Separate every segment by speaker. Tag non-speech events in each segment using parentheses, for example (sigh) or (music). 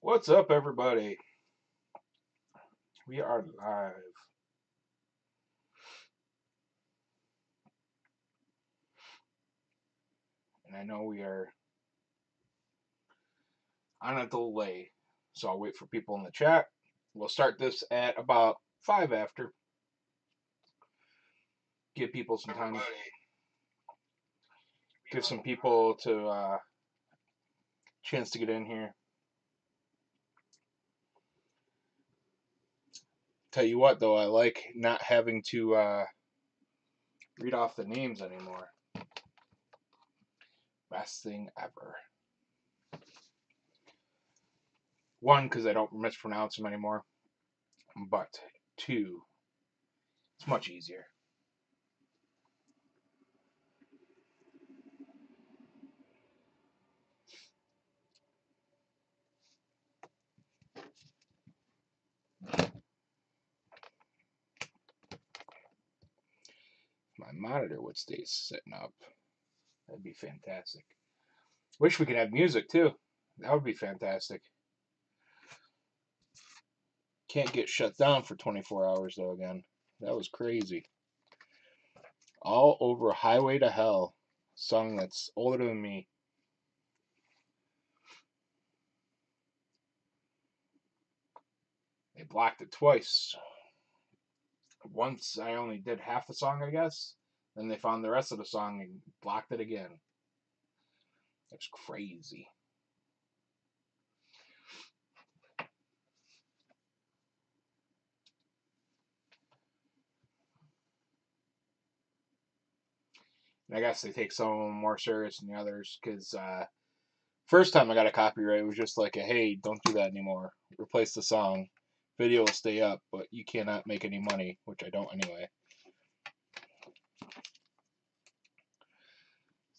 Speaker 1: What's up, everybody? We are live. And I know we are on a delay, so I'll wait for people in the chat. We'll start this at about 5 after. Give people some time. Give some people to uh, chance to get in here. Tell you what, though, I like not having to uh, read off the names anymore. Best thing ever. One, because I don't mispronounce them anymore. But two, it's much easier. Monitor would stay sitting up. That'd be fantastic. Wish we could have music too. That would be fantastic. Can't get shut down for 24 hours though again. That was crazy. All over Highway to Hell. Song that's older than me. They blocked it twice. Once I only did half the song, I guess. Then they found the rest of the song and blocked it again. That's crazy. I guess they take some of them more serious than the others because uh, first time I got a copyright it was just like a hey, don't do that anymore. Replace the song. Video will stay up, but you cannot make any money, which I don't anyway.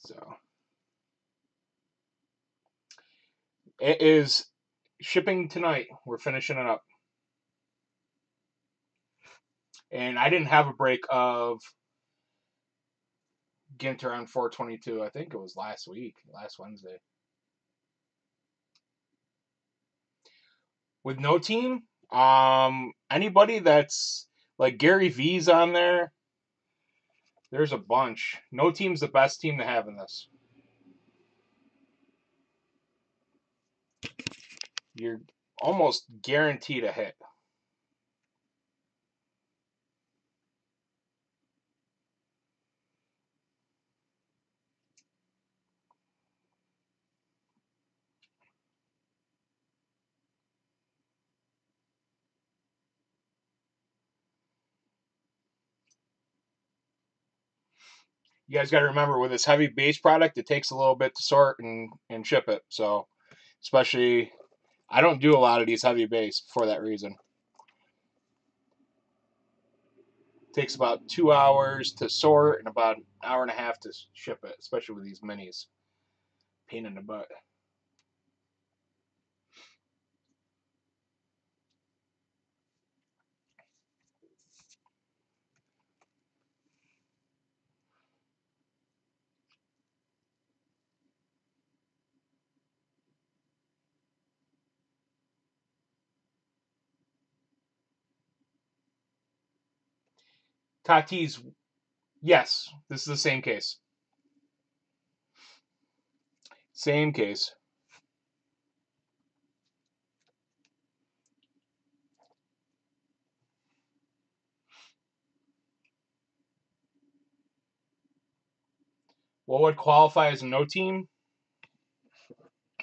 Speaker 1: So it is shipping tonight. We're finishing it up. And I didn't have a break of Ginter on 422. I think it was last week, last Wednesday. With no team, um, anybody that's like Gary V's on there, there's a bunch. No team's the best team to have in this. You're almost guaranteed a hit. You guys got to remember with this heavy base product, it takes a little bit to sort and, and ship it. So, especially, I don't do a lot of these heavy base for that reason. Takes about two hours to sort and about an hour and a half to ship it, especially with these minis. Pain in the butt. Tatis, yes, this is the same case. Same case. What would qualify as no team?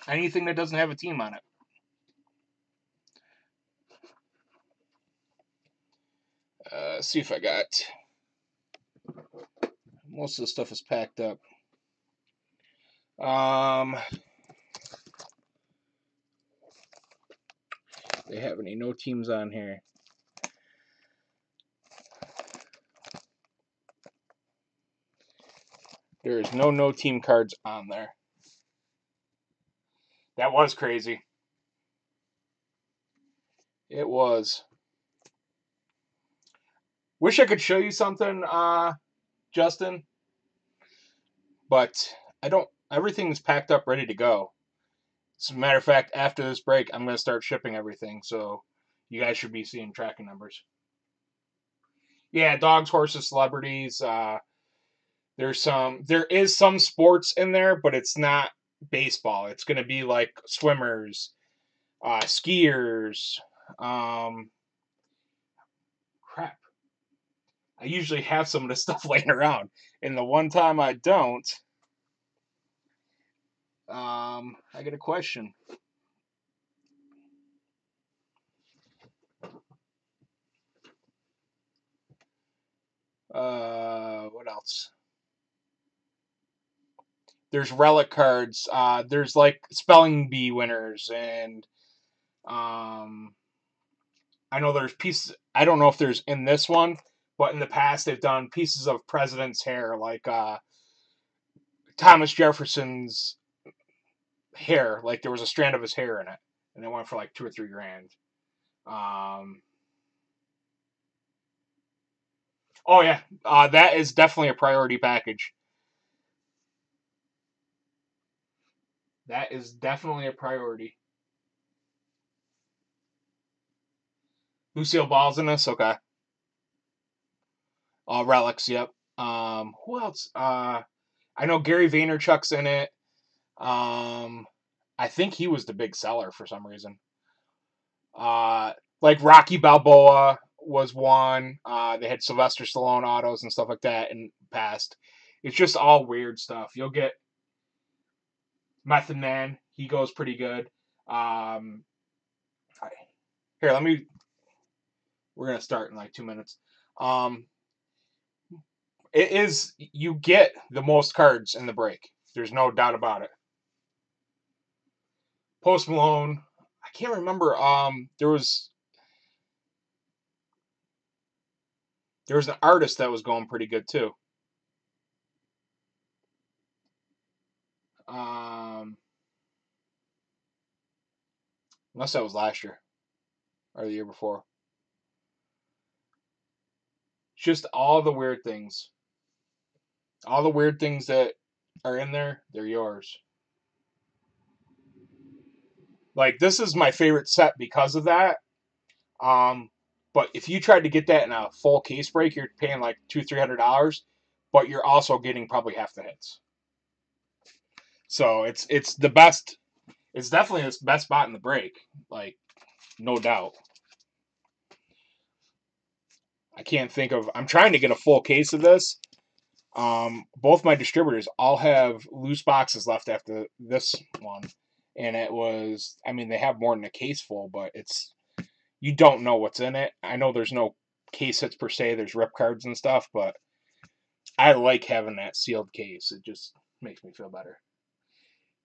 Speaker 1: Anything that doesn't have a team on it. Uh, see if I got. Most of the stuff is packed up. Um, they have any no teams on here? There is no no team cards on there. That was crazy. It was. Wish I could show you something, uh, Justin. But I don't. Everything's packed up, ready to go. As a matter of fact, after this break, I'm going to start shipping everything, so you guys should be seeing tracking numbers. Yeah, dogs, horses, celebrities. Uh, there's some, there is some sports in there, but it's not baseball. It's going to be like swimmers, uh, skiers. Um, crap. I usually have some of this (laughs) stuff laying around, and the one time I don't, um, I get a question. Uh, what else? There's relic cards. Uh, there's like spelling bee winners, and um, I know there's pieces. I don't know if there's in this one, but in the past they've done pieces of president's hair, like uh, Thomas Jefferson's hair. Like there was a strand of his hair in it, and it went for like two or three grand. Um, oh yeah, uh, that is definitely a priority package. That is definitely a priority. Lucille Ball's in this? Okay. Uh, relics, yep. Um, who else? Uh, I know Gary Vaynerchuk's in it. Um, I think he was the big seller for some reason. Uh, like Rocky Balboa was one. Uh, they had Sylvester Stallone autos and stuff like that in past. It's just all weird stuff. You'll get Method Man. He goes pretty good. Um, here, let me. We're gonna start in like two minutes. Um, it is you get the most cards in the break. There's no doubt about it. Post Malone. I can't remember. Um, there was there was an artist that was going pretty good too. Um, unless that was last year or the year before. Just all the weird things. All the weird things that are in there, they're yours. Like this is my favorite set because of that. Um, but if you tried to get that in a full case break, you're paying like two, three hundred dollars, but you're also getting probably half the hits. So it's it's the best. It's definitely the best spot in the break, like no doubt. I can't think of. I'm trying to get a full case of this. Um, both my distributors all have loose boxes left after this one and it was I mean they have more than a case full, but it's you don't know what's in it. I know there's no case hits per se, there's rip cards and stuff, but I like having that sealed case. It just makes me feel better.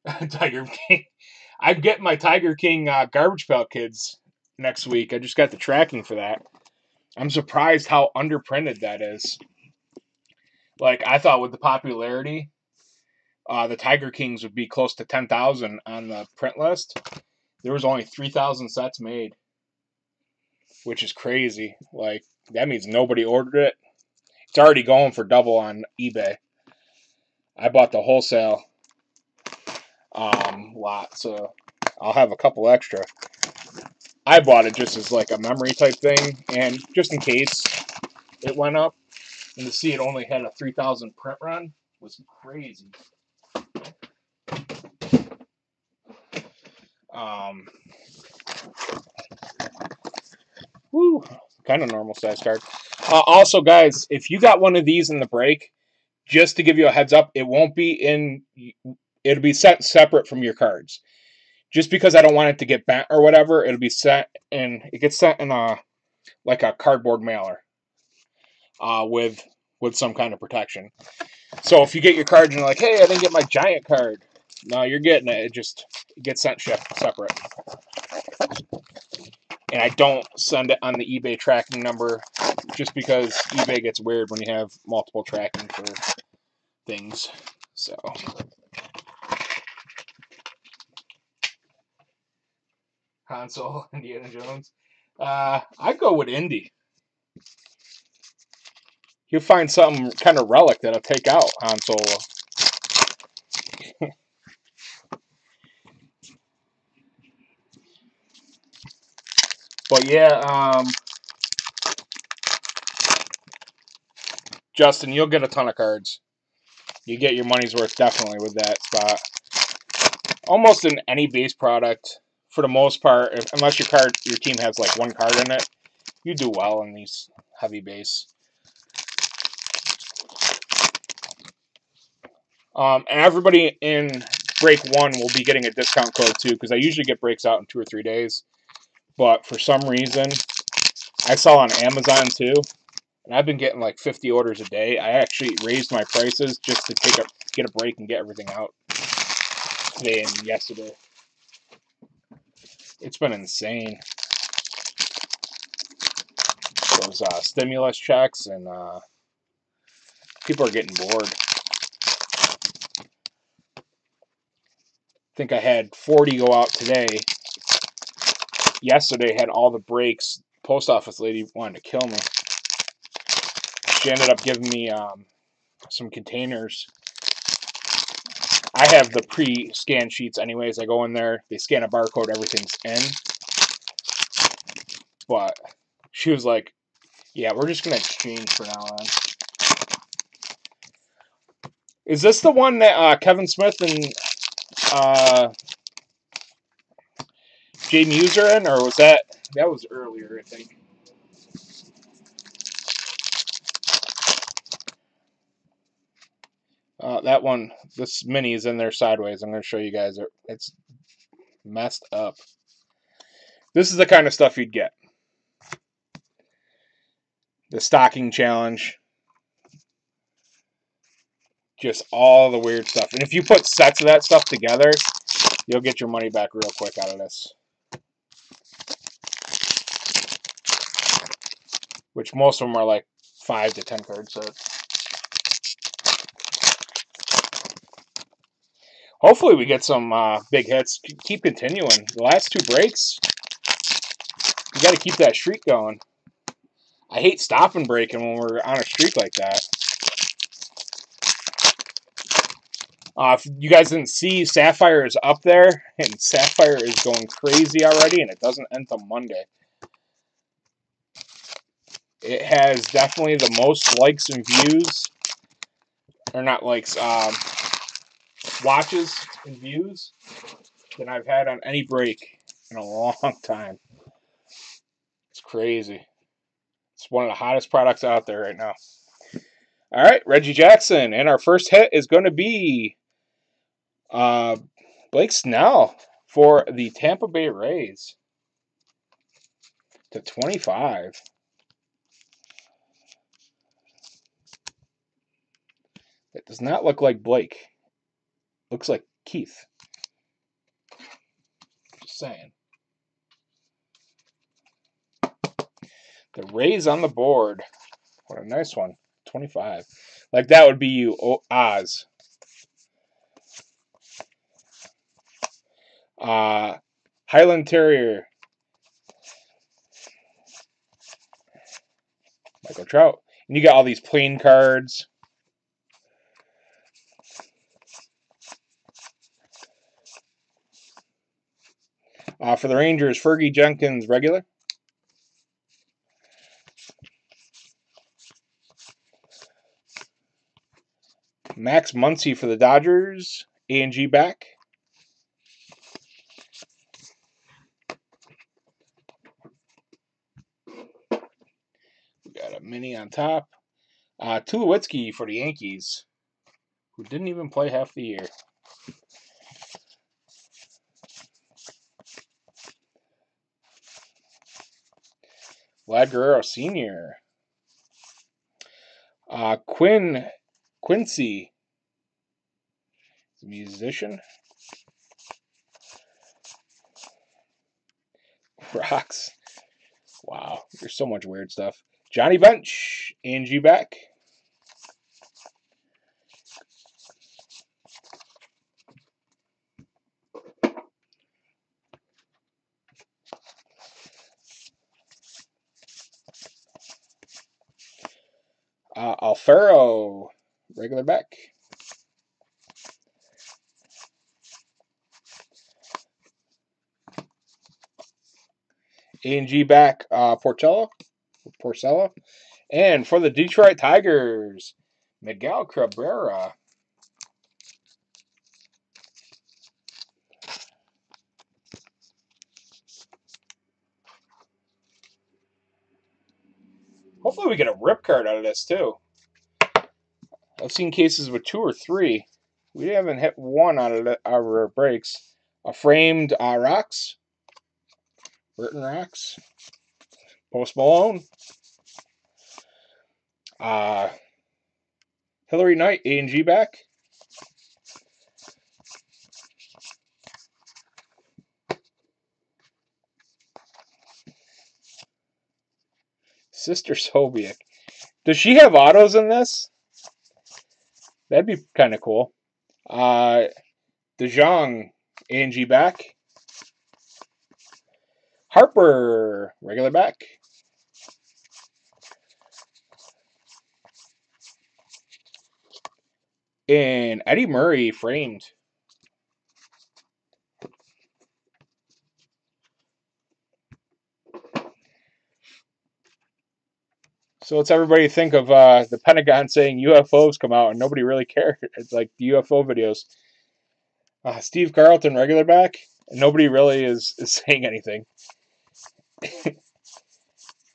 Speaker 1: (laughs) Tiger King. I'm getting my Tiger King uh, garbage pail kids next week. I just got the tracking for that. I'm surprised how underprinted that is. Like I thought with the popularity, uh, the Tiger Kings would be close to 10,000 on the print list. There was only 3,000 sets made, which is crazy. Like, that means nobody ordered it. It's already going for double on eBay. I bought the wholesale um, lot, so I'll have a couple extra. I bought it just as like a memory type thing, and just in case it went up, and to see it only had a 3,000 print run was crazy. Um, woo, kind of normal size card. Uh, also, guys, if you got one of these in the break, just to give you a heads up, it won't be in. It'll be set separate from your cards. Just because I don't want it to get bent or whatever, it'll be set in. It gets sent in a like a cardboard mailer, uh, with with some kind of protection. So if you get your cards and you're like, hey, I didn't get my giant card, no, you're getting it. It just gets sent separate. And I don't send it on the eBay tracking number just because eBay gets weird when you have multiple tracking for things. So. Console, (laughs) Indiana Jones. Uh, I go with Indy you'll find some kind of relic that'll take out Han Solo. (laughs) but yeah, um, Justin, you'll get a ton of cards. You get your money's worth definitely with that spot. Almost in any base product, for the most part, if, unless your card, your team has like one card in it, you do well in these heavy base. Um, and everybody in break one will be getting a discount code too, because I usually get breaks out in two or three days. But for some reason, I saw on Amazon too, and I've been getting like 50 orders a day. I actually raised my prices just to take a get a break and get everything out today and yesterday. It's been insane. Those uh, stimulus checks and uh, people are getting bored. Think I had 40 go out today. Yesterday had all the breaks. Post office lady wanted to kill me. She ended up giving me um, some containers. I have the pre-scan sheets anyways. I go in there, they scan a barcode, everything's in. But she was like, yeah, we're just going to exchange for now on. Is this the one that uh, Kevin Smith and uh, Jay Muser in, or was that that was earlier? I think. Uh, that one, this mini is in there sideways. I'm going to show you guys. It's messed up. This is the kind of stuff you'd get. The stocking challenge just all the weird stuff. And if you put sets of that stuff together, you'll get your money back real quick out of this. Which most of them are like 5 to 10 card sets. Hopefully we get some uh, big hits. Keep continuing. The last two breaks, you got to keep that streak going. I hate stopping breaking when we're on a streak like that. Uh, if you guys didn't see, Sapphire is up there, and Sapphire is going crazy already, and it doesn't end till Monday. It has definitely the most likes and views, or not likes, um, watches and views than I've had on any break in a (laughs) long time. It's crazy. It's one of the hottest products out there right now. All right, Reggie Jackson. And our first hit is going to be uh, Blake Snell for the Tampa Bay Rays to 25. It does not look like Blake. Looks like Keith. Just saying. The Rays on the board. What a nice one. 25. Like that would be you, Oz. Uh, Highland Terrier. Michael Trout. And you got all these plain cards. Uh, for the Rangers, Fergie Jenkins, regular. Max Muncy for the Dodgers, A and G back. Got a mini on top. Uh, Tulowitzki for the Yankees, who didn't even play half the year. Vlad Guerrero Sr. Uh, Quinn Quincy, musician. (laughs) Rocks. Wow, there's so much weird stuff. Johnny Bench, A&G back. Uh, Alfaro, regular back. A&G back uh, Porcello. Porcello. And for the Detroit Tigers, Miguel Cabrera. Hopefully we get a rip card out of this too. I've seen cases with two or three. We haven't hit one out of, the, out of our breaks. A framed uh, rocks. Burton rocks. Post Malone. Uh, Hilary Knight, A and G back. Sister Sobieck. Does she have autos in this? That'd be kind of cool. Uh, DeJong, A&G back. Harper, regular back. And Eddie Murray framed. So what's everybody think of uh, the Pentagon saying UFOs come out and nobody really cares? It's like the UFO videos. Uh, Steve Carlton, regular back, and nobody really is, is (laughs) saying anything.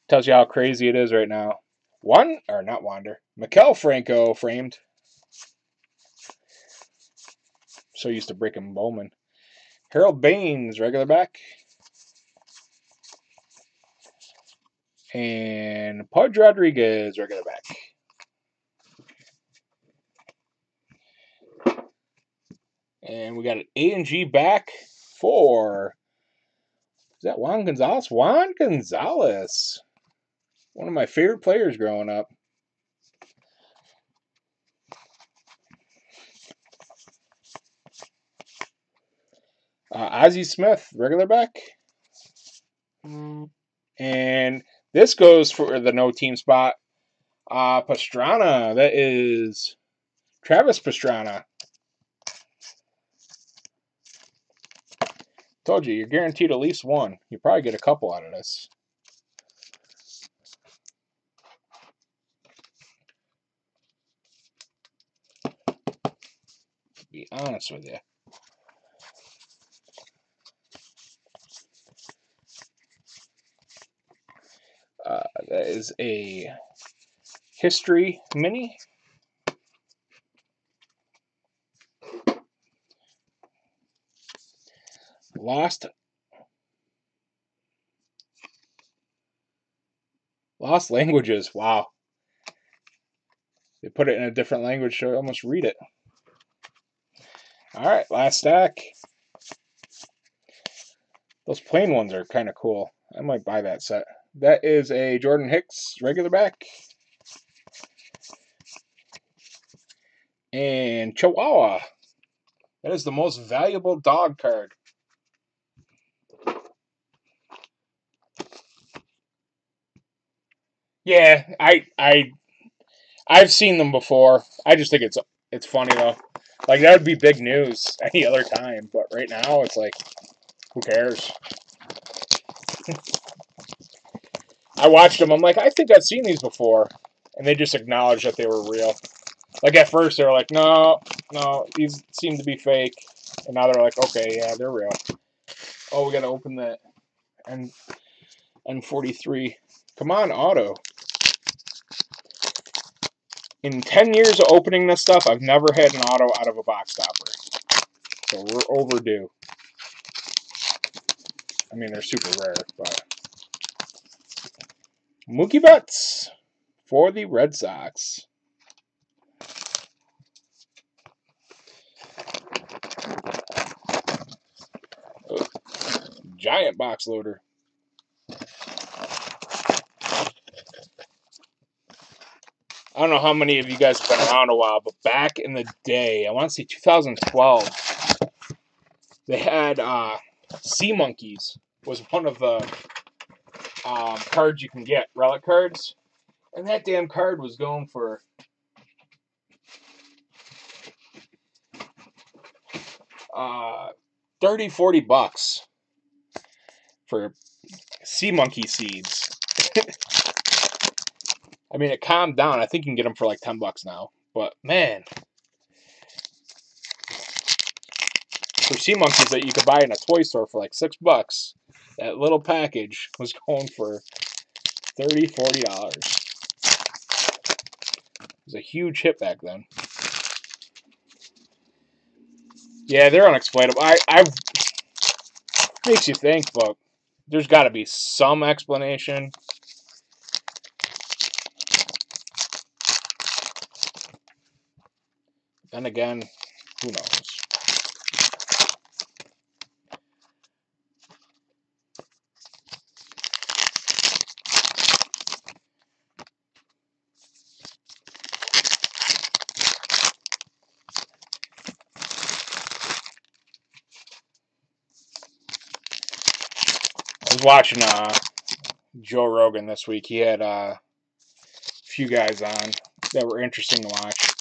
Speaker 1: Tells you how crazy it is right now. One, or not Wander, Maikel Franco framed. So used to breaking Bowman. Harold Baines, regular back. And Pudge Rodriguez, regular back. And we got an A and G back for is that Juan Gonzalez? Juan Gonzalez. One of my favorite players growing up. Uh, Ozzie Smith, regular back. Mm. And this goes for the no team spot. Uh, Pastrana, that is Travis Pastrana. Told you, you're guaranteed at least one. You probably get a couple out of this. be honest with you. Uh, that is a history mini. Lost Lost languages. Wow. They put it in a different language so I almost read it. All right, last stack. Those plain ones are kind of cool. I might buy that set. That is a Jordan Hicks regular back. And Chihuahua. That is the most valuable dog card. Yeah, I I I've seen them before. I just think it's it's funny though. Like that would be big news (laughs) any other time, but right now it's like who cares? (laughs) I watched them. I'm like, I think I've seen these before, and they just acknowledged that they were real. Like at first, they were like, no, no, these seem to be fake, and now they're like, okay, yeah, they're real. Oh, we gotta open that and N43. Come on, auto. In 10 years of opening this stuff, I've never had an auto out of a box stopper. So we're overdue. I mean, they're super rare, but Mookie Betts for the Red Sox. Giant box loader. I don't know how many of you guys have been around a while, but back in the day, I want to say 2012, they had uh, Sea Monkeys was one of the um, cards you can get, relic cards. And that damn card was going for uh, 30, 40 bucks for sea monkey seeds. (laughs) I mean, it calmed down. I think you can get them for like 10 bucks now. But man, for sea monkeys that you could buy in a toy store for like six bucks, that little package was going for 30 40 dollars. It was a huge hit back then. Yeah, they're unexplainable. I, I makes you think, but there's got to be some explanation. Then again, who knows? I was watching uh, Joe Rogan this week. He had uh, a few guys on that were interesting to watch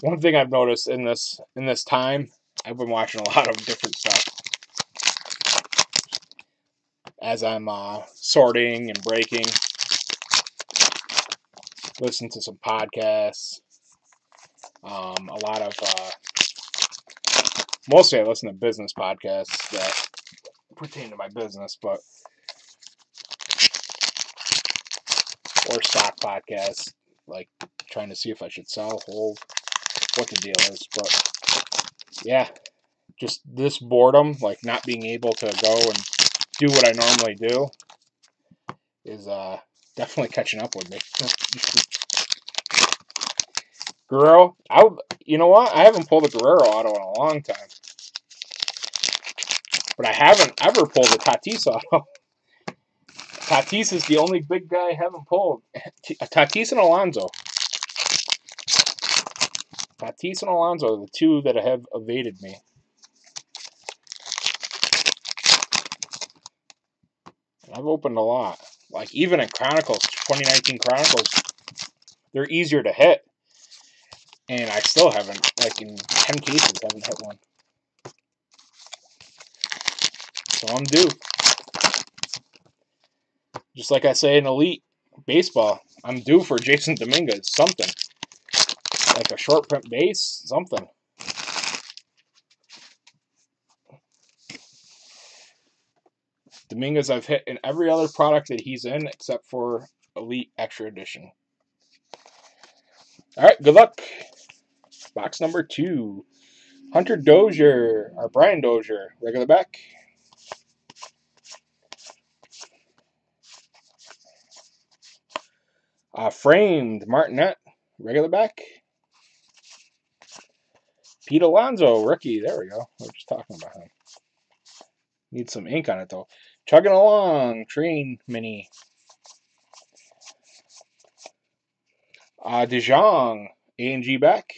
Speaker 1: one thing I've noticed in this in this time, I've been watching a lot of different stuff as I'm uh, sorting and breaking. Listen to some podcasts. Um, a lot of uh, mostly I listen to business podcasts that pertain to my business, but or stock podcasts, like trying to see if I should sell, hold, what the deal is. But yeah, just this boredom, like not being able to go and do what I normally do, is uh, definitely catching up with me. (laughs) Guerrero, I you know what? I haven't pulled a Guerrero auto in a long time, but I haven't ever pulled a Tatis auto. Tatis is the only big guy I haven't pulled. Tatis and Alonso. Tatis and Alonso are the two that have evaded me. I've opened a lot. Like even in Chronicles, 2019 Chronicles, they're easier to hit. And I still haven't, like in 10 cases, haven't hit one. So I'm due. Just like I say in Elite Baseball, I'm due for Jasson Dominguez, something. Like a short print base, something. Dominguez I've hit in every other product that he's in except for Elite Extra Edition. All right, good luck. Box number two. Hunter Dozier, or Brian Dozier, regular back. Uh, framed Martinet, regular back. Pete Alonso, rookie. There we go. We are just talking about him. Need some ink on it, though. Chugging along. Train mini. Uh, DeJong. A&G back.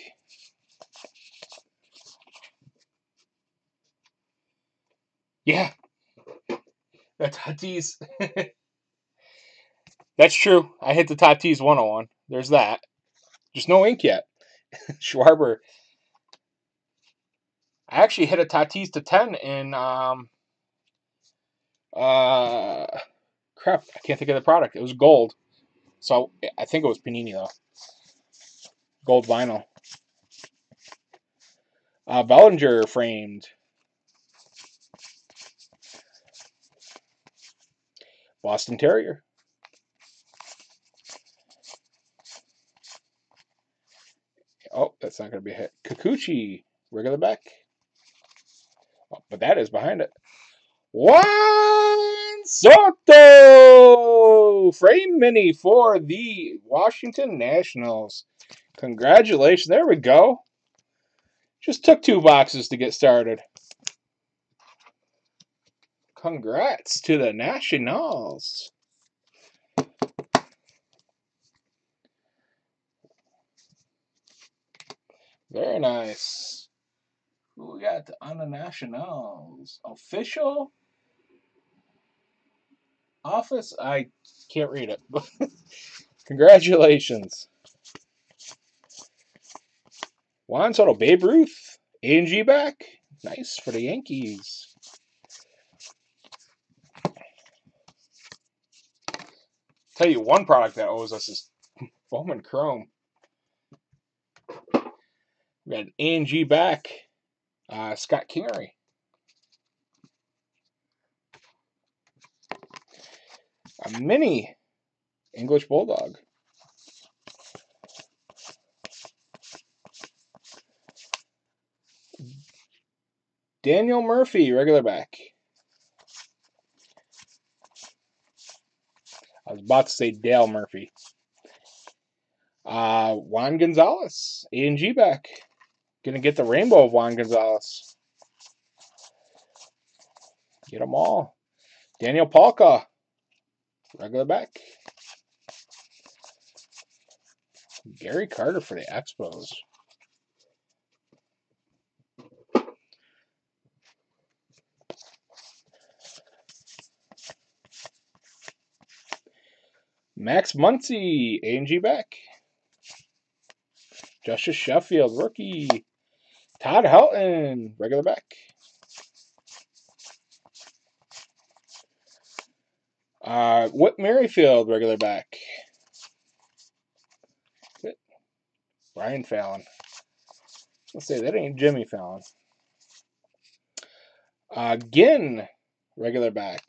Speaker 1: Yeah. That's Tatis. (laughs) That's true. I hit the Tatis 101. There's that. Just no ink yet. (laughs) Schwarber I actually hit a Tatis to 10 in, um, uh, crap, I can't think of the product. It was gold. So I think it was Panini, though. Gold vinyl. Uh, Bellinger framed. Boston Terrier. Oh, that's not going to be a hit. Kikuchi, regular back. Oh, but that is behind it. Juan Soto! Frame mini for the Washington Nationals. Congratulations. There we go. Just took two boxes to get started. Congrats to the Nationals. Very nice. Who we got on the Nationals? Official office? I can't read it. (laughs) Congratulations. Juan Soto, Babe Ruth, A&G back. Nice for the Yankees. tell you one product that owes us is Bowman Chrome. We got an A&G back. Uh, Scott Kingery. A mini English Bulldog. Daniel Murphy, regular back. I was about to say Dale Murphy. Uh, Juan Gonzalez, A&G back. Gonna get the rainbow of Juan Gonzalez. Get them all. Daniel Palka, regular back. Gary Carter for the Expos. Max Muncy, A&G back. Justice Sheffield, rookie. Todd Helton, regular back. Uh, Whit Merrifield, regular back. Brian Fallon. Let's say that ain't Jimmy Fallon. Uh, Ginn, regular back.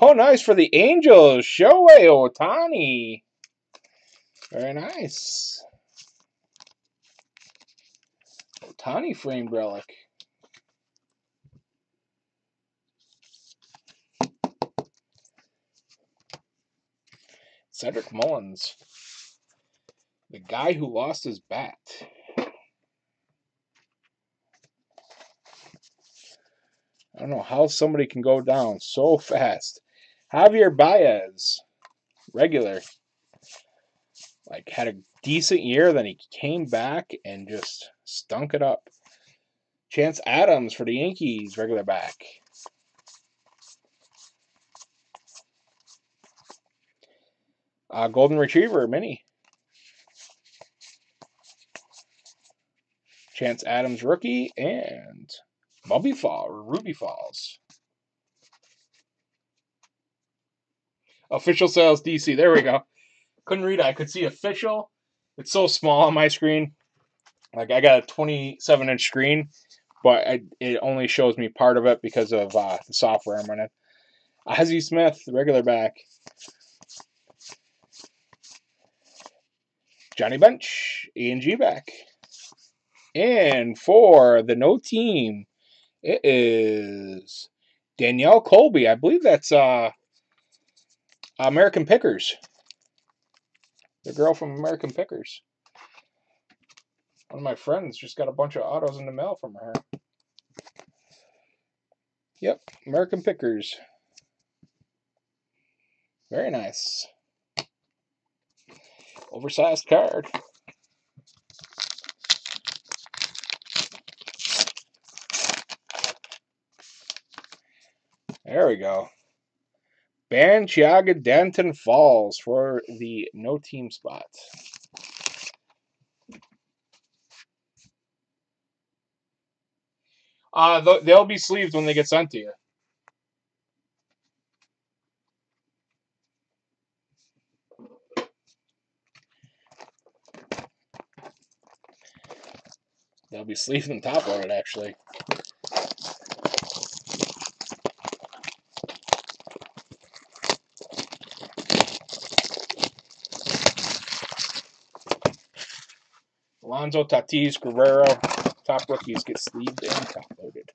Speaker 1: Oh, nice for the Angels. Shohei Ohtani. Very nice. Ohtani framed relic. Cedric Mullins. The guy who lost his bat. I don't know how somebody can go down so (laughs) fast. Javier Baez, regular. Like, had a decent year, then he came back and just stunk it up. Chance Adams for the Yankees, regular back. Uh, Golden Retriever, mini. Chance Adams, rookie, and Fall, Ruby Falls. Official sales DC. There we go. Couldn't read it. I could see official. It's so small on my screen. Like I got a 27 inch screen, but I, it only shows me part of it because of uh, the software I'm running. Ozzie Smith, regular back. Johnny Bench, A&G back. And for the no team, it is Danielle Colby. I believe that's uh, American Pickers. The girl from American Pickers. One of my friends just got a bunch of autos in the mail from her. Yep, American Pickers. Very nice. Oversized card. There we go. Banchiaga Denton Falls for the no team spot. Uh, they'll be sleeved when they get sent to you. They'll be (laughs) sleeved and top loaded, actually. Tatis, Guerrero, top rookies get sleeved and top loaded.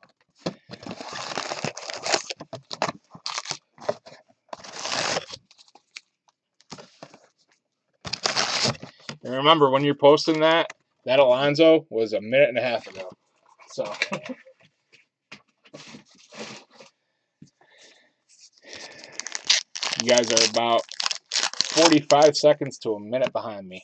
Speaker 1: And remember, when you're posting that, that Alonso was a minute and a half ago. So. you guys are about 45 seconds to a minute behind me.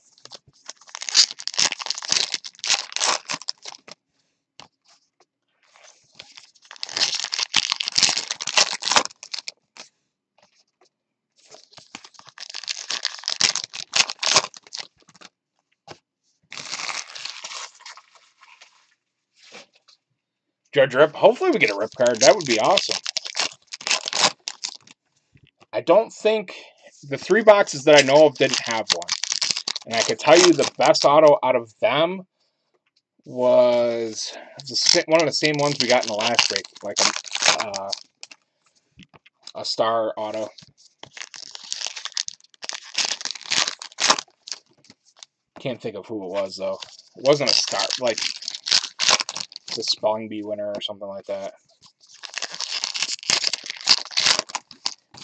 Speaker 1: Judge Rip. Hopefully we get a rip card. That would be awesome. I don't think the three boxes that I know of didn't have one. And I could tell you the best auto out of them was one of the same ones we got in the last break, like a, uh, a star auto. Can't think of who it was though. It wasn't a star, like the spelling bee winner or something like that.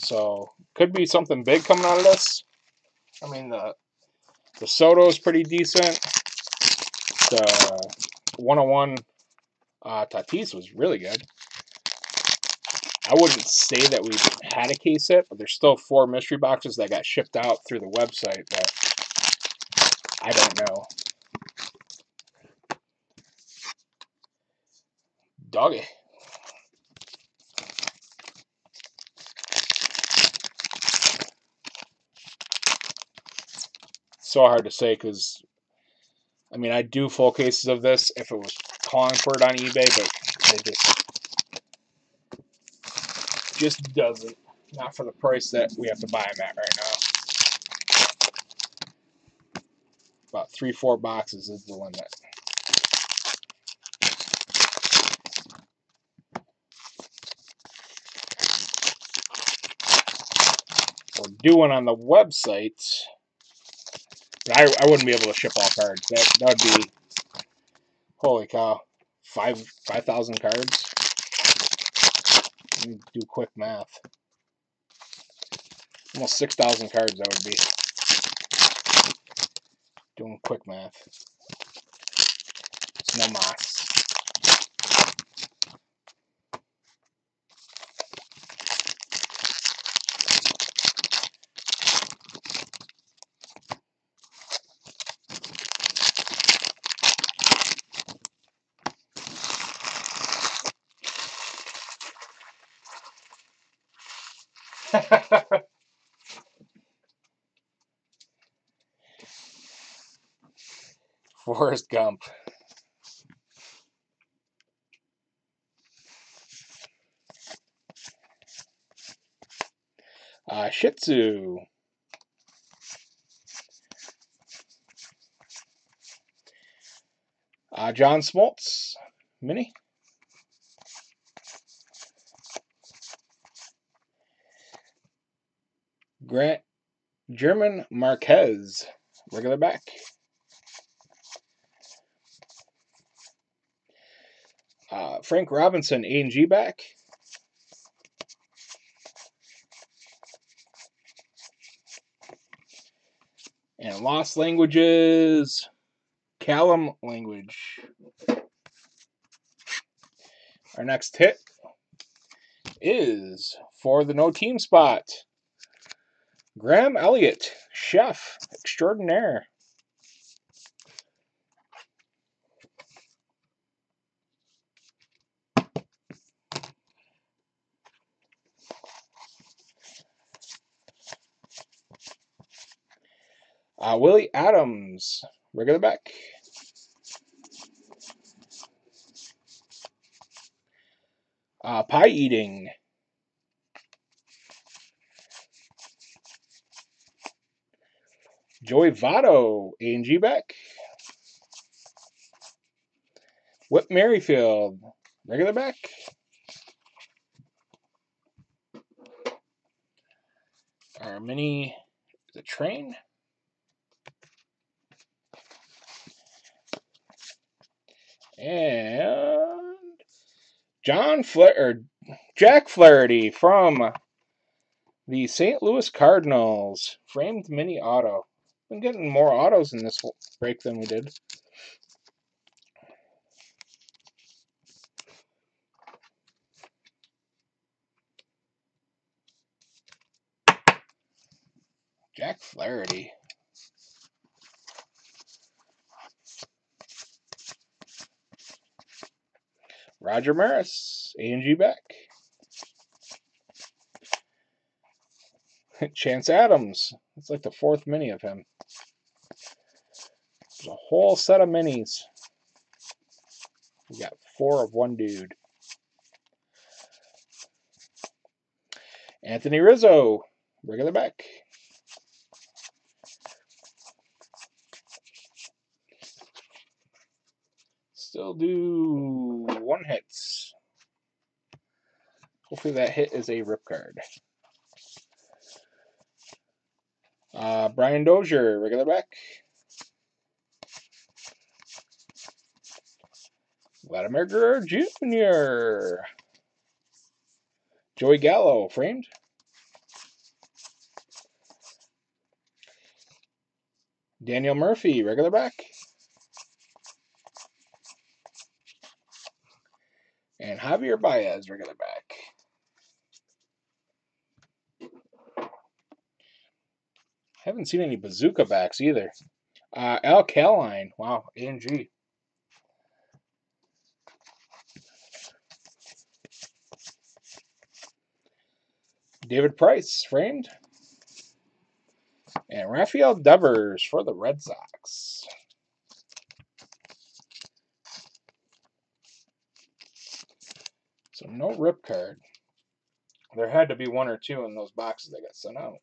Speaker 1: So could be something big coming out of this. I mean the the Soto is pretty decent. The 101 uh, Tatis was really good. I wouldn't say that we had a case hit, but there's still four mystery boxes that got shipped out through the website that I don't know. Doggy. So hard to say because, I mean, I do full cases of this if it was calling for it on eBay, but it just just doesn't. Not for the price that we have to buy them at right now. About three, four boxes is the limit. We're doing on the website. I, I wouldn't be able to ship all cards. That that would be holy cow, five five thousand cards. Let me do quick math. Almost six thousand cards. That would be doing quick math. It's no math. (laughs) Forrest Gump. Uh, Shih Tzu. Uh, John Smoltz. Mini. German Marquez, regular back. Uh, Frank Robinson, A and G back. And Lost Languages, Callum Language. Our next hit is for the no team spot. Graham Elliott, chef extraordinaire. Uh, Willy Adames, regular back. Uh, pie eating. Joey Votto, A&G back. Whit Merrifield, regular back. Our mini, the train. And John Flair, Jack Flaherty from the St. Louis Cardinals, framed mini auto been getting more autos in this break than we did. Jack Flaherty. Roger Maris, A&G back. (laughs) Chance Adams. It's like the fourth mini of him. A whole set of minis. We got four of one dude. Anthony Rizzo, regular back. Still do one hits. Hopefully that hit is a rip card. Uh, Brian Dozier, regular back. Vladimir Guerrero Jr. Joey Gallo, framed. Daniel Murphy, regular back. And Javier Baez, regular back. Haven't seen any bazooka backs either. Uh, Al Kaline, wow, A&G. David Price, framed. And Rafael Devers for the Red Sox. So no rip card. There had to be one or two in those boxes that got sent out.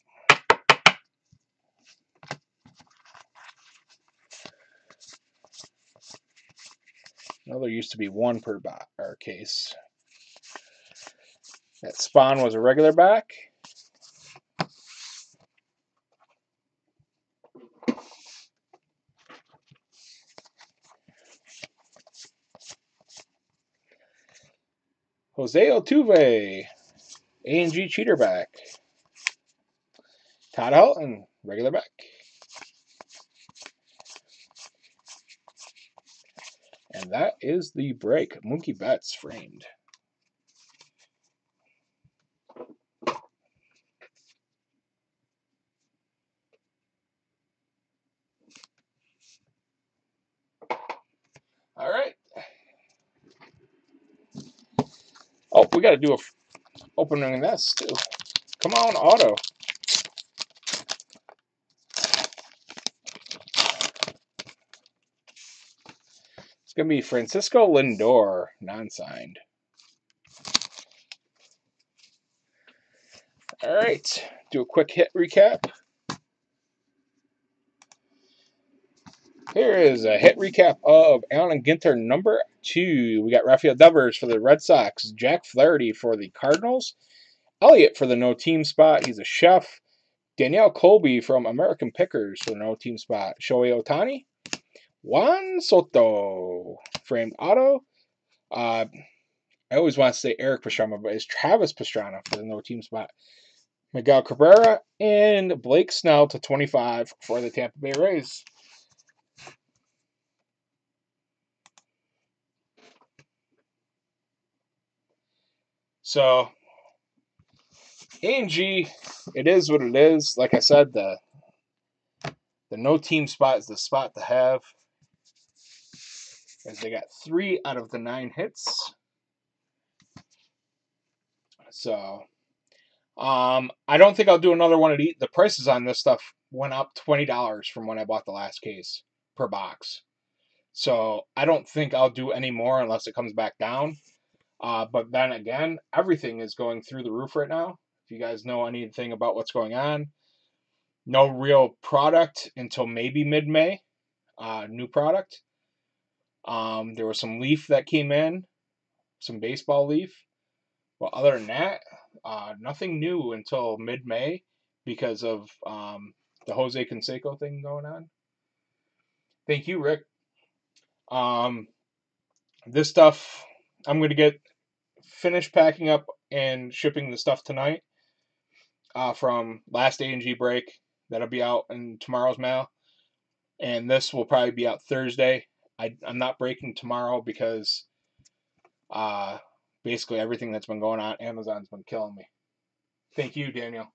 Speaker 1: No, there used to be one per bot or case. That Spawn was a regular back. Jose Altuve, A&G cheater back. Todd Helton, regular back. And that is the break. Mookie Betts framed. All right. Oh, we got to do a opening this too. Come on, auto. It's going to be Francisco Lindor, non-signed. All right, do a quick hit recap. Here is a hit recap of Allen Ginter number two. We got Rafael Devers for the Red Sox, Jack Flaherty for the Cardinals, Elliott for the no team spot. He's a chef. Danielle Colby from American Pickers for no team spot. Shohei Ohtani, Juan Soto, framed auto. Uh, I always want to say Eric Pastrana, but it's Travis Pastrana for the no team spot. Miguel Cabrera and Blake Snell to 25 for the Tampa Bay Rays. So A&G, it is what it is. Like I said, the the no team spot is the spot to have. As they got three out of the nine hits. So um I don't think I'll do another one of these. The prices on this stuff went up twenty dollars from when I bought the last case per box. So I don't think I'll do any more unless it comes back down. Uh, but then again, everything is going through the roof right now. If you guys know anything about what's going on, no real product until maybe mid May. Uh, new product. Um, there was some leaf that came in, some baseball leaf. But other than that, uh, nothing new until mid May because of um, the Jose Canseco thing going on. Thank you, Rick. Um, this stuff I'm going to get finished packing up and shipping the stuff tonight uh, from last A&G break. That'll be out in tomorrow's mail. And this will probably be out Thursday. I, I'm not breaking tomorrow because uh, basically everything that's been going on, Amazon's been killing me. Thank you, Daniel.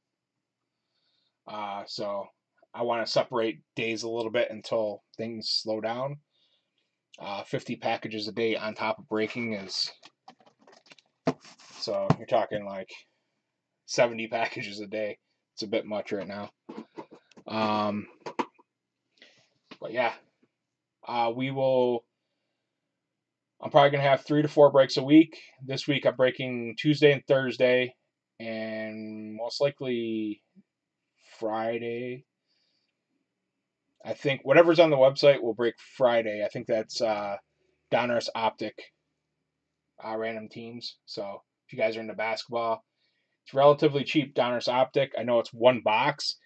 Speaker 1: Uh, so I want to separate days a little bit until things slow down. Uh, 50 packages a day on top of breaking is so you're talking like 70 (laughs) packages a day. It's a bit much right now. Um, but yeah, uh, we will. I'm probably gonna have three to four breaks a week. This week I'm breaking Tuesday and Thursday, and most likely Friday. I think whatever's on the website will break Friday. I think that's uh, Optic uh, random teams. So you guys are into basketball, it's relatively cheap. Donruss Optic. I know it's one box,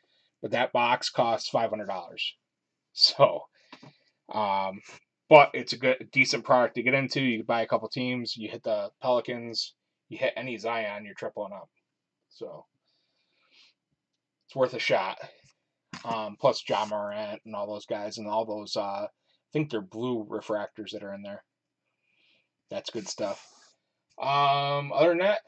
Speaker 1: but that box costs five hundred dollars. So, um, but it's a good, decent product to get into. You buy a couple teams. You hit the Pelicans. You hit any Zion, you're tripling up. So it's worth a shot. Um, plus Ja Morant and all those guys and all those. Uh, I think they're blue refractors that are in there. That's good stuff. Um, other than that,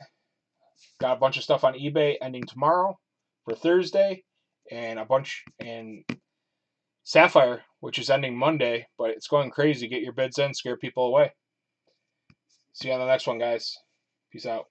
Speaker 1: got a bunch of stuff on eBay ending tomorrow for Thursday, and a bunch in Sapphire, which is ending Monday, but it's going crazy. Get your bids in, scare people away. See you on the next one, guys. Peace out.